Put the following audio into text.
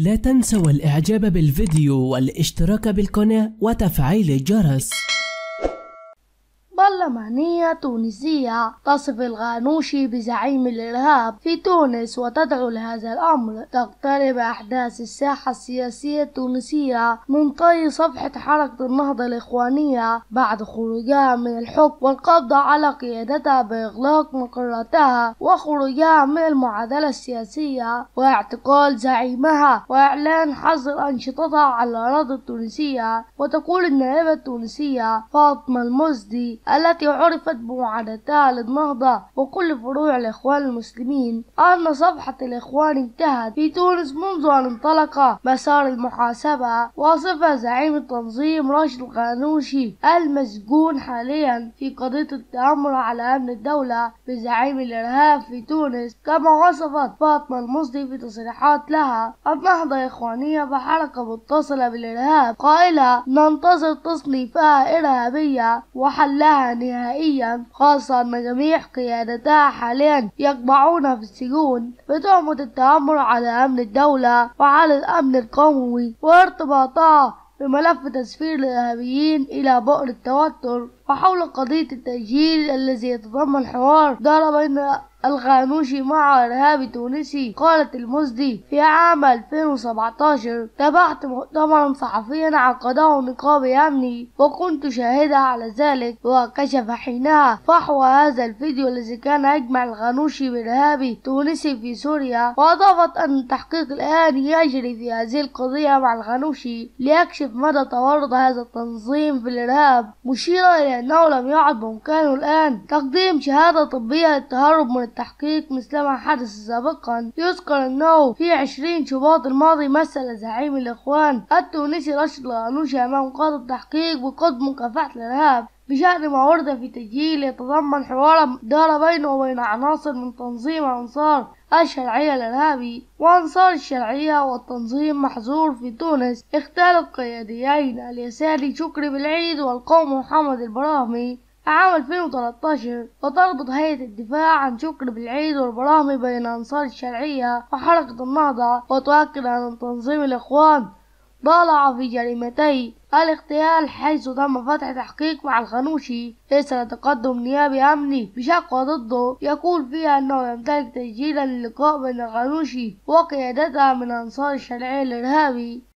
لا تنسوا الإعجاب بالفيديو والاشتراك بالقناة وتفعيل الجرس. برلمانية تونسية تصف الغانوشي بزعيم الإرهاب في تونس وتدعو لهذا الأمر. تقترب أحداث الساحة السياسية التونسية من طي صفحة حركة النهضة الإخوانية بعد خروجها من الحكم والقبض على قيادتها بإغلاق مقراتها وخروجها من المعادلة السياسية واعتقال زعيمها وإعلان حظر أنشطتها على الأراضي التونسية. وتقول النائبة التونسية فاطمة المزدي التي عرفت بمعاداتها للنهضة وكل فروع الإخوان المسلمين أن صفحة الإخوان انتهت في تونس منذ أن انطلق مسار المحاسبة وصف زعيم التنظيم راشد الغانوشي المسجون حاليا في قضية التآمر على أمن الدولة بزعيم الإرهاب في تونس. كما وصفت فاطمة المصري في تصريحات لها النهضة إخوانية بحركة متصلة بالإرهاب. قائلة ننتظر تصنيفها إرهابية وحلها نهائيا خاصة أن جميع قيادتها حاليا يقبعون في السجون. بتهمة التآمر على أمن الدولة وعلى الأمن القومي وارتباطها بملف تسفير الإرهابيين إلى بؤر التوتر. وحول قضية التأجيل الذي يتضمن حوار دار بين الغانوشي مع إرهابي تونسي قالت المزدي في عام 2017 تابعت مؤتمرا صحفيا عقده نقابي أمني وكنت شاهدة على ذلك وكشف حينها فحوى هذا الفيديو الذي كان يجمع الغانوشي بإرهابي تونسي في سوريا وأضافت أن التحقيق الآن يجري في هذه القضية مع الغانوشي ليكشف مدى تورط هذا التنظيم في الإرهاب مشيرة إلى أنه لم يعد بإمكانه الآن تقديم شهادة طبية للتهرب من التحقيق مثلما حدث سابقا يذكر أنه في 20 شباط الماضي مثل زعيم الإخوان التونسي راشد الغانوشي أمام قاضي التحقيق بقصد مكافحة الإرهاب. بشأن ما ورد في تسجيل يتضمن حوارا دار بينه وبين عناصر من تنظيم أنصار الشرعية الإرهابي وأنصار الشرعية والتنظيم محظور في تونس. اغتال القياديين اليساري شكري بالعيد والقوم محمد البراهمي. عام 2013 وتربط هيئة الدفاع عن شكر بالعيد والبراهمي بين أنصار الشرعية وحركة النهضة وتؤكد أن تنظيم الإخوان ضالع في جريمتي الاغتيال حيث تم فتح تحقيق مع الخنوشي رسالة تقدم نيابي أمني. بشكوى ضده يقول فيها أنه يمتلك تسجيلا للقاء بين الخنوشي وقيادتها من أنصار الشرعية الإرهابي.